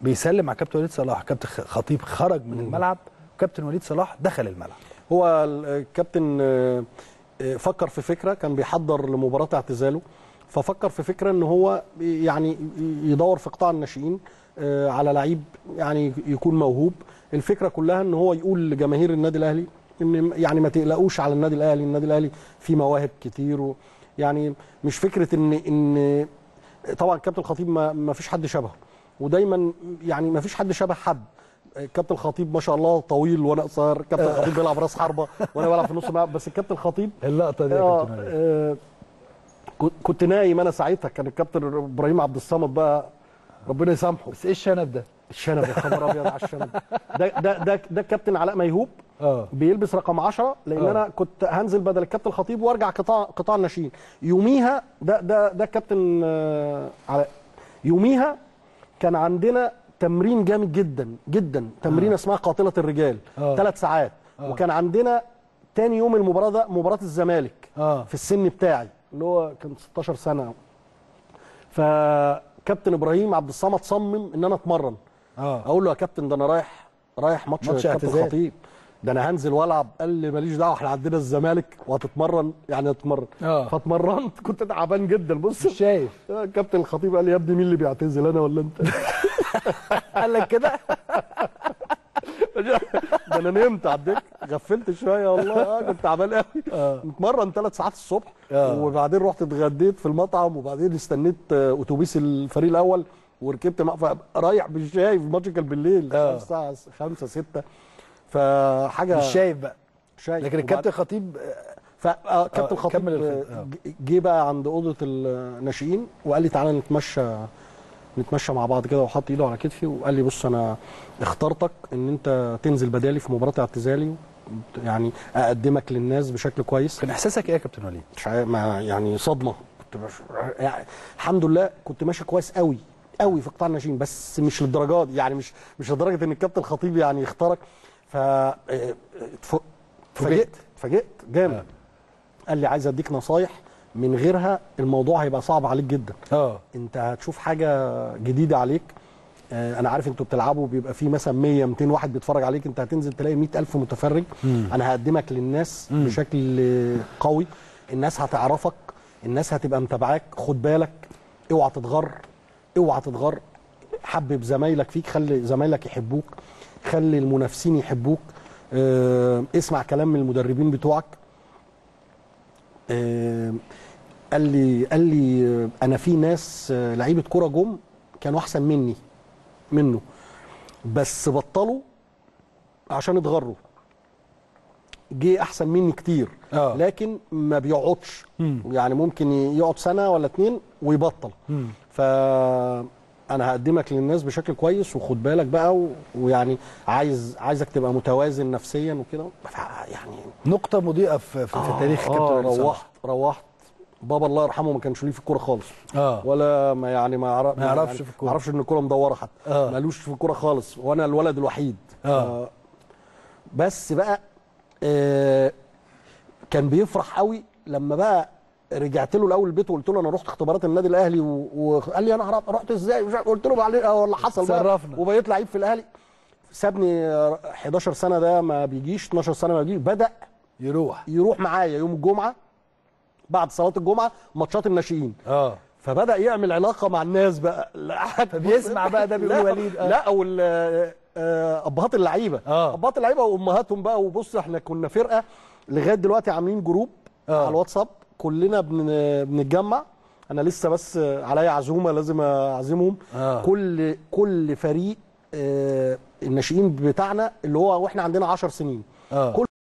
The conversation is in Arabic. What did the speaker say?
بيسلم على كابتن وليد صلاح. كابتن خطيب خرج من الملعب. كابتن وليد صلاح دخل الملعب. هو الكابتن آه، آه، فكر في فكرة كان بيحضر لمباراة اعتزاله. ففكر في فكرة إن هو يعني يدور في قطاع الناشئين آه، على لعيب يعني يكون موهوب. الفكرة كلها إن هو يقول لجماهير النادي الأهلي إن يعني ما تقلقوش على النادي الأهلي. النادي الأهلي فيه مواهب كتير و يعني مش فكرة إن إن طبعا كابتن الخطيب ما, ما فيش حد شبهه. ودايما يعني ما فيش حد شبه حد. كابتن الخطيب ما شاء الله طويل وأنا قصير كابتن الخطيب بيلعب راس حربة وأنا بلعب في نص الملعب بس الكابتن الخطيب اللقطة دي آه، آه، كنت- نايم أنا ساعتها كان الكابتن إبراهيم عبد الصمد بقى ربنا يسامحه. بس إيه الشنب ده؟ الشنب يا خبر أبيض على الشنب. ده ده ده ده الكابتن علاء ميهوب آه. بيلبس رقم 10 لأن آه. أنا كنت هنزل بدل الكابتن الخطيب وأرجع قطاع قطاع الناشئين. يوميها ده ده ده الكابتن آه، علاء. يوميها كان عندنا تمرين جامد جدا جدا. تمرين اسمها قاتلة الرجال. آه. ثلاث ساعات. آه. وكان عندنا تاني يوم المباراة ده مباراة الزمالك آه. في السن بتاعي اللي هو كان 16 سنة. فكابتن إبراهيم عبد الصمد صمم إن أنا أتمرن. آه. أقول له يا كابتن ده أنا رايح رايح ماتش ماتش كابتن. خطيب. ده أنا هنزل والعب. قال لي ماليش دعوة إحنا عندنا الزمالك وهتتمرن. يعني هتتمرن آه. فاتمرنت. كنت تعبان جدا. بص. مش شايف. كابتن الخطيب قال لي يا ابني مين اللي بيعتزل أنا ولا انت؟ قال لك كده؟ ده أنا نمت على الدكة. غفلت شوية والله. آه، كنت تعبان قوي. آه. متمرن ثلاث ساعات الصبح آه. وبعدين رحت اتغديت في المطعم وبعدين استنيت آه، أتوبيس الفريق الأول وركبت مع رايح مش شايف الماتش كان بالليل. آه. الساعة 5 6 فحاجة مش شايف بقى. شايف. لكن الكابتن خطيب فكابتن آه، آه، آه. ج- جه بقى عند أوضة الناشئين وقال لي تعالى نتمشى نتمشى مع بعض كده وحط إيده على كتفي وقال لي بص أنا اخترتك إن أنت تنزل بدالي في مباراة اعتزالي يعني أقدمك للناس بشكل كويس. كان إحساسك إيه يا كابتن وليد؟ مش يعني صدمة. كنت مش يعني الحمد لله كنت ماشي كويس قوي قوي في قطاع الناشئين بس مش للدرجات يعني مش مش لدرجة إن الكابتن الخطيب يعني يختارك ف آه، اتف- اتفاجئت. جامد. قال لي عايز أديك نصايح من غيرها الموضوع هيبقى صعب عليك جدا. آه. أنت هتشوف حاجة جديدة عليك. آه، أنا عارف أنتوا بتلعبوا بيبقى في مثلا 100 200 واحد بيتفرج عليك. أنت هتنزل تلاقي 100000 متفرج. مم. أنا هقدمك للناس مم. بشكل آه، قوي. الناس هتعرفك. الناس هتبقى متابعاك. خد بالك. اوعى تتغر. اوعى تتغر. حبب زمايلك فيك. خلي زمايلك يحبوك. خلي المنافسين يحبوك. آه، اسمع كلام من المدربين بتوعك. آه، قال لي قال لي آه، أنا في ناس لعيبة كوره جم كانوا أحسن مني منه. بس بطلوا عشان اتغروا. جه أحسن مني كتير. آه. لكن ما بيقعدش. يعني ممكن يقعد سنة ولا اتنين ويبطل. ف أنا هقدمك للناس بشكل كويس وخد بالك بقى و... ويعني عايز عايزك تبقى متوازن نفسيا وكده يعني نقطة مضيئة في, في, في تاريخ كابتن آه. روحت روحت بابا الله يرحمه ما كانش ليه في الكورة خالص آه ولا ما يعني ما يعرف ما يعرفش يعني في الكورة. ما يعرفش إن الكورة مدورة حتى آه. مالوش في الكورة خالص وأنا الولد الوحيد آه. ف- بس بقى آه كان بيفرح قوي لما بقى رجعت له الأول البيت وقلت له أنا رحت اختبارات النادي الأهلي وقال لي أنا رحت إزاي. قلت له بعدين آه والله حصل بقى. وبقيت لعيب في الأهلي. سابني آه، 11 سنة ده ما بيجيش 12 سنة ما بيجيش. بدأ يروح. يروح معايا يوم الجمعة بعد صلاة الجمعة ماتشات الناشئين. آه. فبدأ يعمل علاقة مع الناس بقى. لا فبيسمع بقى ده بيقول لا، وليد، آه. لا وال آه، أبهات اللعيبة. آه. أبهات اللعيبة وأمهاتهم بقى. وبص إحنا كنا فرقة لغاية دلوقتي عاملين جروب آه. على الواتساب. كلنا بن بنتجمع. أنا لسه بس عليا عزومة لازم أعزمهم. آه. كل كل فريق آه، الناشئين بتاعنا اللي هو وإحنا عندنا 10 سنين. آه. كل